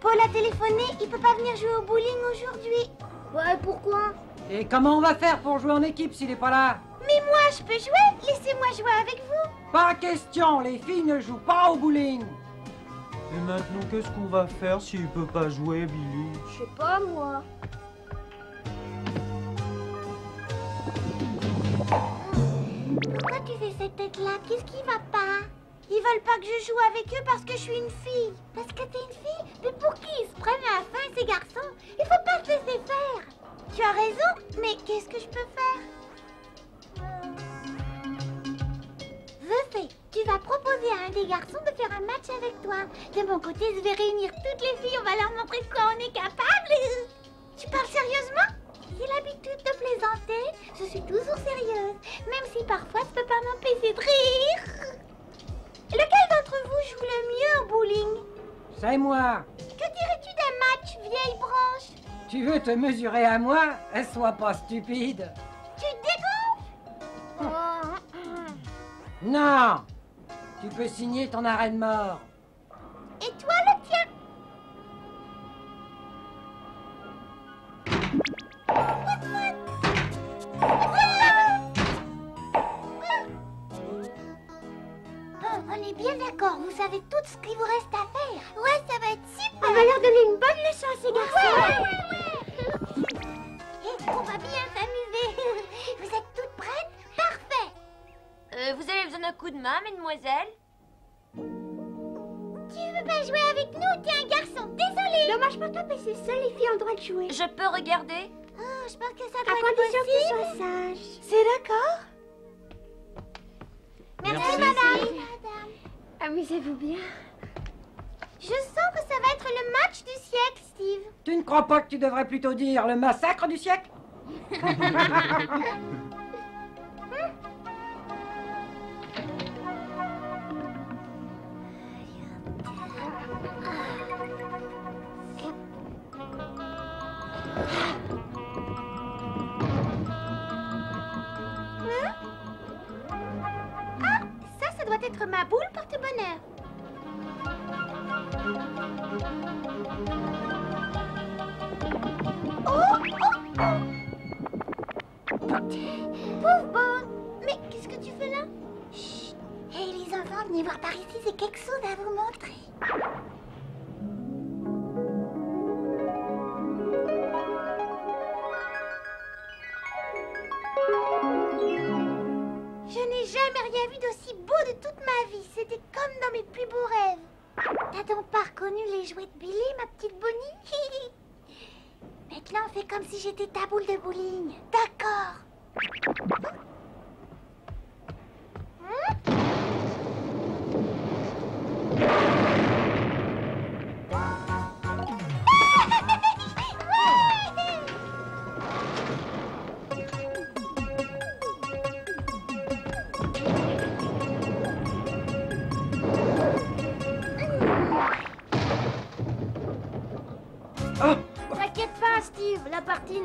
Paul a téléphoné, il peut pas venir jouer au bowling aujourd'hui. Ouais, pourquoi? Et comment on va faire pour jouer en équipe s'il est pas là? Mais moi, je peux jouer Laissez-moi jouer avec vous. Pas question, les filles ne jouent pas au bowling. Et maintenant, qu'est-ce qu'on va faire s'il peut pas jouer, Billy? Je sais pas, moi. Pourquoi tu fais cette tête-là? Qu'est-ce qui va pas? Ils veulent pas que je joue avec eux parce que je suis une fille. Parce que t'es une fille? Mais pour qui ils se prennent à la fin, ces garçons? Il faut pas se laisser faire. Tu as raison, mais qu'est-ce que je peux faire? Veux tu vas proposer à un des garçons de faire un match avec toi. De mon côté, je vais réunir toutes les filles, on va leur montrer de quoi on est capable. Tu parles sérieusement? J'ai l'habitude de plaisanter, je suis toujours sérieuse, même si parfois je peux pas m'empêcher de rire. Lequel d'entre vous joue le mieux au bowling? C'est moi. Que dirais-tu d'un match, vieille branche? Tu veux te mesurer à moi? Sois pas stupide. Non Tu peux signer ton arrêt de mort. Et toi le tien? Bon, on est bien d'accord, vous savez tout ce qu'il vous reste à faire. Ouais, ça va être super. On va leur donner une bonne leçon à ces garçons. Avez besoin d'un coup de main, mesdemoiselles? Tu veux pas jouer avec nous T'es un garçon, désolé. Dommage pour toi, mais c'est seules les filles ont le droit de jouer. Je peux regarder? Oh, je pense que ça À doit être condition que tu possible. sois sage. C'est d'accord. Merci, madame. Amusez-vous bien. Je sens que ça va être le match du siècle, Steve. Tu ne crois pas que tu devrais plutôt dire le massacre du siècle? être ma boule porte-bonheur. Oh, oh, oh. Pauvre Bonne. Mais qu'est-ce que tu fais là? Chut. Hé, les enfants, venez voir par ici, c'est quelque chose à vous montrer.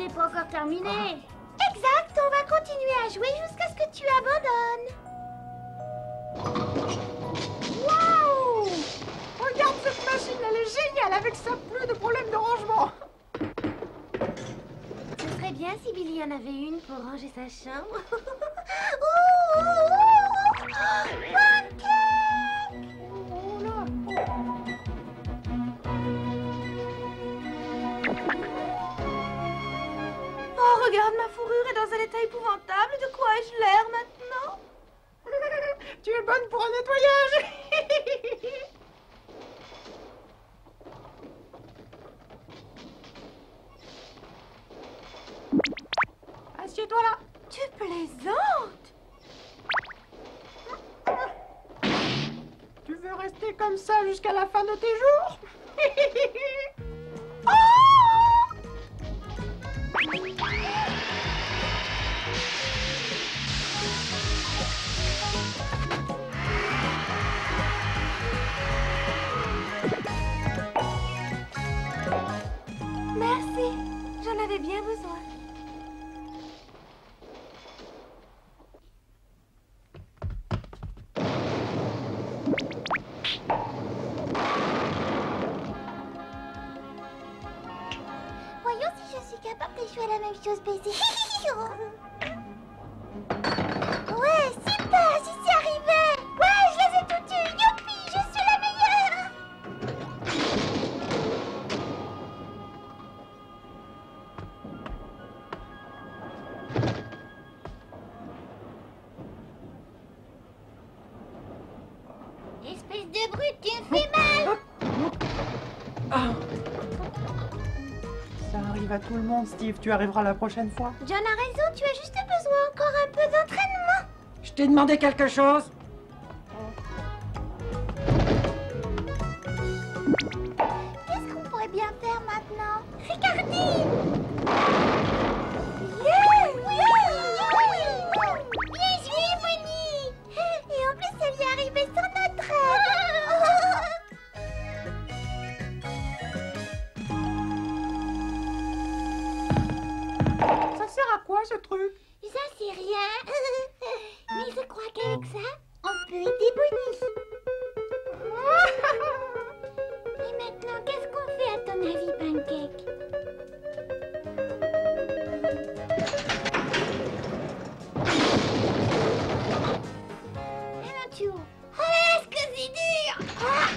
N'est pas encore terminée. Exact, on va continuer à jouer jusqu'à ce que tu abandonnes. Waouh Regarde cette machine, elle est géniale avec sa pluie de problèmes de rangement. Ce serait bien si Billy en avait une pour ranger sa chambre. Oh, épouvantable. De quoi ai-je l'air maintenant Tu es bonne pour un nettoyage. Assieds-toi là. Tu plaisantes. Tu veux rester comme ça jusqu'à la fin de tes jours? bien besoin. Voyons si je suis capable de jouer à la même chose, baiser. Espèce de brute, tu me fais mal. Ah. Ça arrive à tout le monde, Steve. Tu arriveras la prochaine fois. John a raison, tu as juste besoin encore un peu d'entraînement. Je t'ai demandé quelque chose. Ce truc. Aide Ça, c'est rien. Mais je crois qu'avec ça, on peut aider Bonnie Et maintenant, qu'est-ce qu'on fait à ton avis, Pancake? Eh. Oh, est-ce que c'est dur. Ah.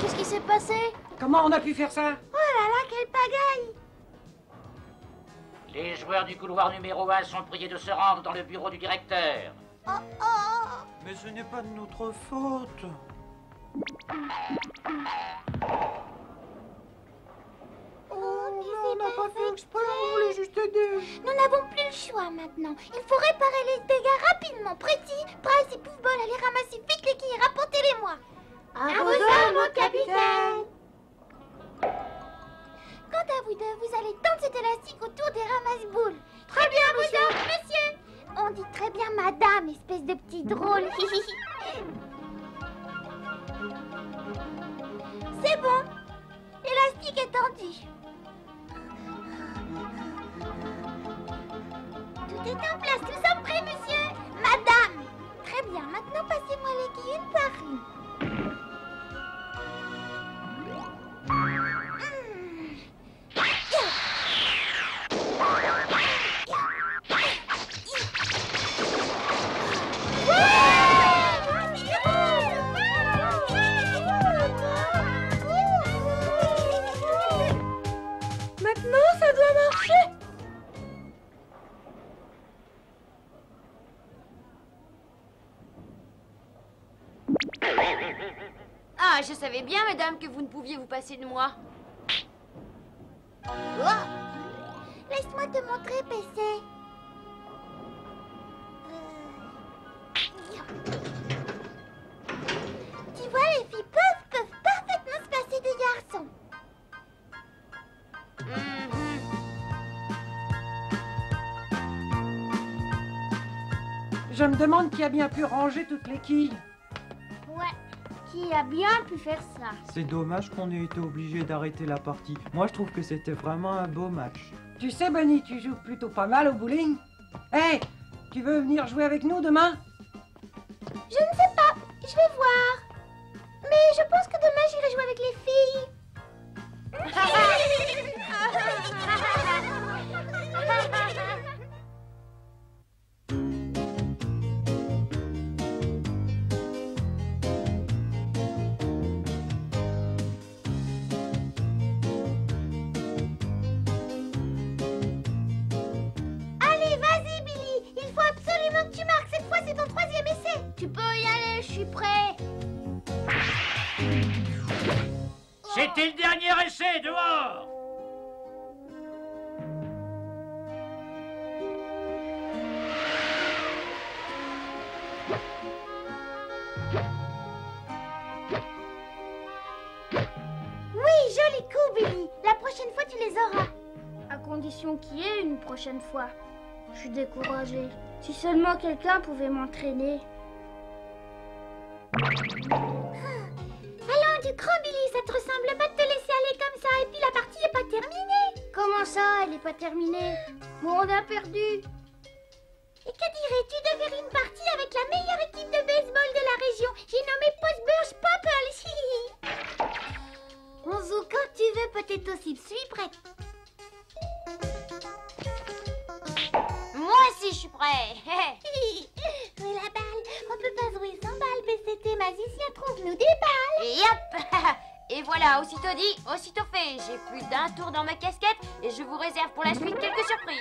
Qu'est-ce qui s'est passé? Comment on a pu faire ça? Les joueurs du couloir numéro 1 sont priés de se rendre dans le bureau du directeur. Oh oh Mais ce n'est pas de notre faute. Oh, qui On n'a pas fait exprès, on voulait juste aider. Nous n'avons plus le choix maintenant. Il faut réparer les dégâts rapidement. Précis, Price et Poufball, allez ramasser vite les quilles et rapportez-les-moi. À, vos ordres, mon capitaine. Quant à vous deux, vous allez tendre cet élastique autour des ramasse-boules. Très bien, monsieur. Monsieur. On dit très bien madame, espèce de petit drôle. C'est bon. L'élastique est tendu. Tout est en place, nous sommes prêts, monsieur Madame Très bien, maintenant passez-moi les quilles une par une. Je savais bien, madame, que vous ne pouviez vous passer de moi. Oh Laisse-moi te montrer, PC. Tu vois, les filles peuvent, peuvent parfaitement se passer des garçons. Mhm. Je me demande qui a bien pu ranger toutes les quilles. Qui a bien pu faire ça C'est dommage qu'on ait été obligé d'arrêter la partie. Moi, je trouve que c'était vraiment un beau match. Tu sais, Bunny, tu joues plutôt pas mal au bowling. Hé, tu veux venir jouer avec nous demain? Je ne sais pas. Je vais voir. Mais je pense que demain, j'irai jouer avec les filles. Le dernier essai, dehors Oui, joli coup, Billy. La prochaine fois, tu les auras. À condition qu'il y ait une prochaine fois. Je suis découragée. Si seulement quelqu'un pouvait m'entraîner. Allons, du grand Billy, ça te ressemble pas pas terminé Comment ça, elle est pas terminée? Bon, on a perdu et que dirais-tu de faire une partie avec la meilleure équipe de baseball de la région J'ai nommé Postburge On joue quand tu veux, peut-être aussi, Je suis prête. Moi aussi, je suis prêt. Mais la balle, on peut pas jouer sans balle, PCT, magicien, trouve-nous des balles. Yep. Et voilà, aussitôt dit, aussitôt j'ai plus d'un tour dans ma casquette et je vous réserve pour la suite quelques surprises.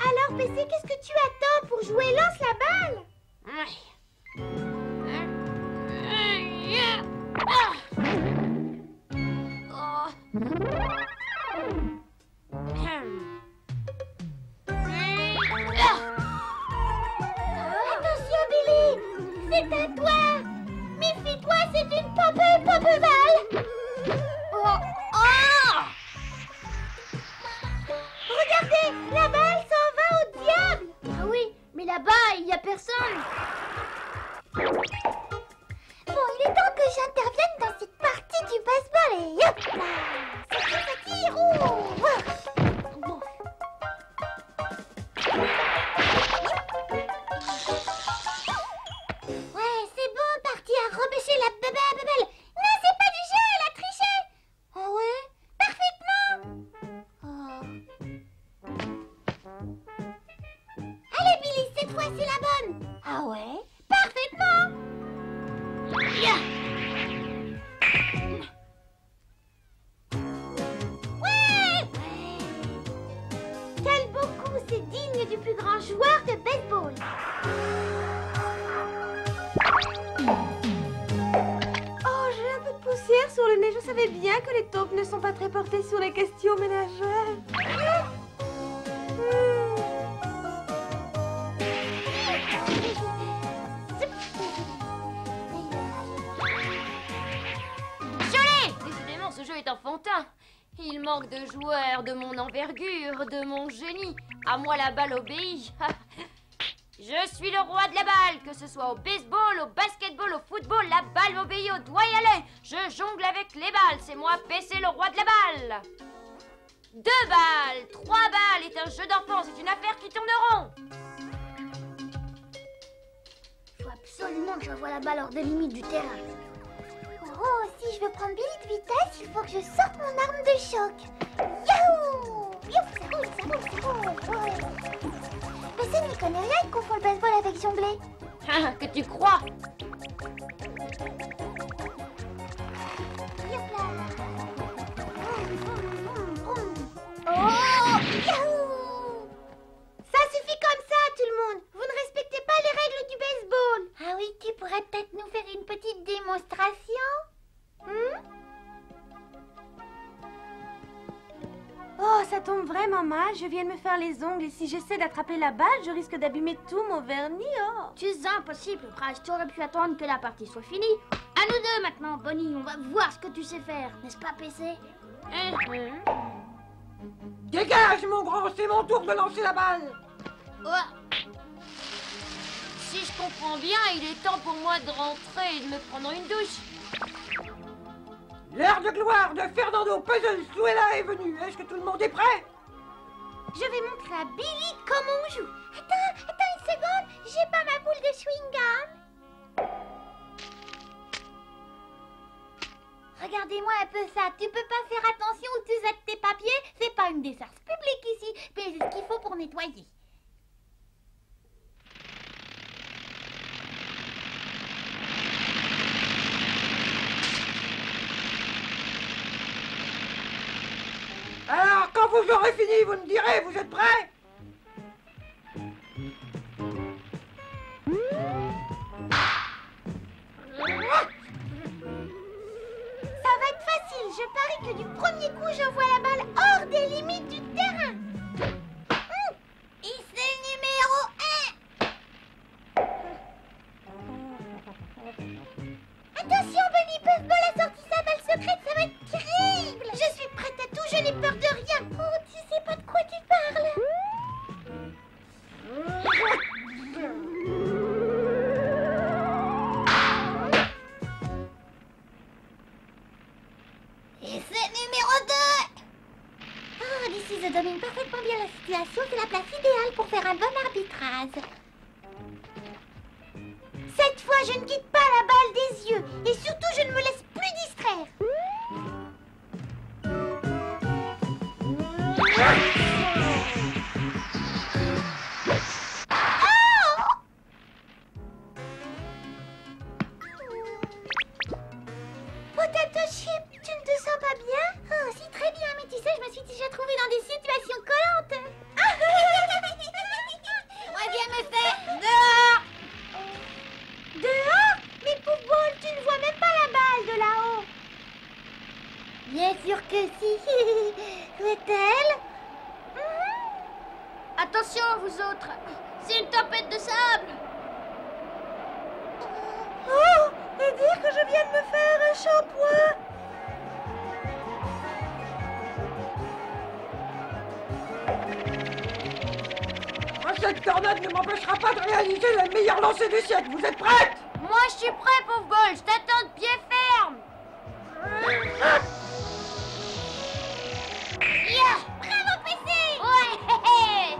Alors, PC, qu'est-ce que tu attends pour jouer? Lance la balle! Attention, savais bien que les taupes ne sont pas très portés sur les questions ménagères. Jolé Décidément, ce jeu est enfantin. Il manque de joueurs de mon envergure, de mon génie. À moi, la balle obéit. Je suis le roi de la balle, que ce soit au baseball, au basketball, au football, la balle m'obéit au doigt et à l'œil. Je jongle avec les balles, c'est moi, PC, le roi de la balle. Deux balles, trois balles est un jeu d'enfant, c'est une affaire qui tourne rond. Faut absolument que j'envoie la balle hors des limites du terrain. Oh, si je veux prendre Billy de vitesse, il faut que je sorte mon arme de choc. Yahoo Youf, ça roule, ça roule, ça roule. Ça n'y connaît rien, il confond le baseball avec jongler. Ah, que tu crois? Je viens de me faire les ongles et si j'essaie d'attraper la balle, je risque d'abîmer tout mon vernis. Oh. Tu es impossible, Bryce. Tu aurais pu attendre que la partie soit finie. À nous deux maintenant, Bonnie. On va voir ce que tu sais faire, n'est-ce pas, PC Dégage, mon grand, c'est mon tour de lancer la balle. Oh. Si je comprends bien, il est temps pour moi de rentrer et de me prendre une douche. L'heure de gloire de Fernando Puzzle Suela est venue. Est-ce que tout le monde est prêt? Je vais montrer à Billy comment on joue. Attends, attends une seconde, j'ai pas ma boule de chewing-gum. Regardez-moi un peu ça. Tu peux pas faire attention où tu jettes tes papiers C'est pas une décharge publique ici, mais c'est ce qu'il faut pour nettoyer. Alors, quand vous aurez fini, vous me direz, vous êtes prêts Ça va être facile. Je parie que du premier coup, j'envoie la balle hors des limites du terrain. C'est le numéro 1. Attention, Bunny Puffball a sorti sa balle secrète, ça va être terrible. Je suis prête à tout, je n'ai peur de rien. Cette tornade ne m'empêchera pas de réaliser le meilleur lancer du siècle. Vous êtes prêtes Moi, je suis prêt, pauvre Gold. Je t'attends de pied ferme. Yeah PC Ouais. Hé, hé.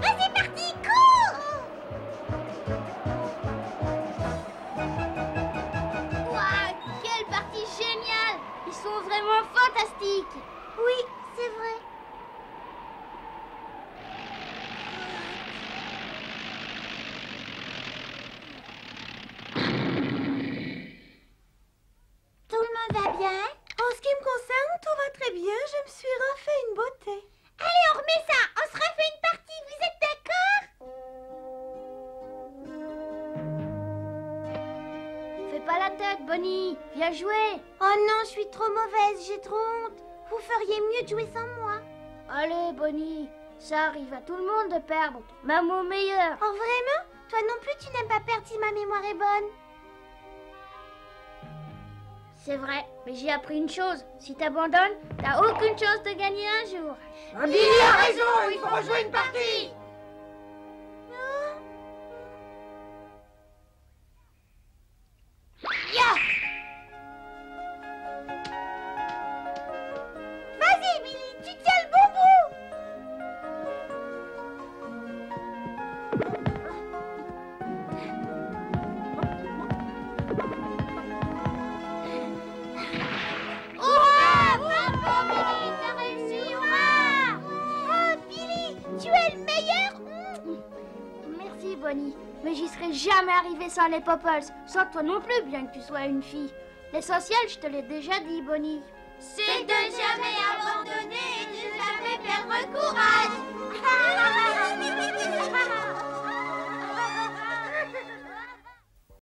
C'est parti, cours. Ouah, quelle partie géniale. Ils sont vraiment fantastiques Oui, c'est vrai. Tout le monde va bien? En ce qui me concerne, tout va très bien. Je me suis refait une beauté. Allez, on remet ça On se refait une partie, vous êtes d'accord? Fais pas la tête, Bonnie Viens jouer Oh non, je suis trop mauvaise, j'ai trop honte. Vous feriez mieux de jouer sans moi. Allez, Bonnie Ça arrive à tout le monde de perdre, même au meilleur Oh vraiment Toi non plus, tu n'aimes pas perdre si ma mémoire est bonne. C'est vrai, mais j'ai appris une chose. Si t'abandonnes, t'as aucune chance de gagner un jour. Billy a raison, il faut rejouer une partie Mais j'y serais jamais arrivée sans les Popples, sans toi non plus, bien que tu sois une fille. L'essentiel, je te l'ai déjà dit, Bonnie. C'est de jamais abandonner et de jamais perdre courage.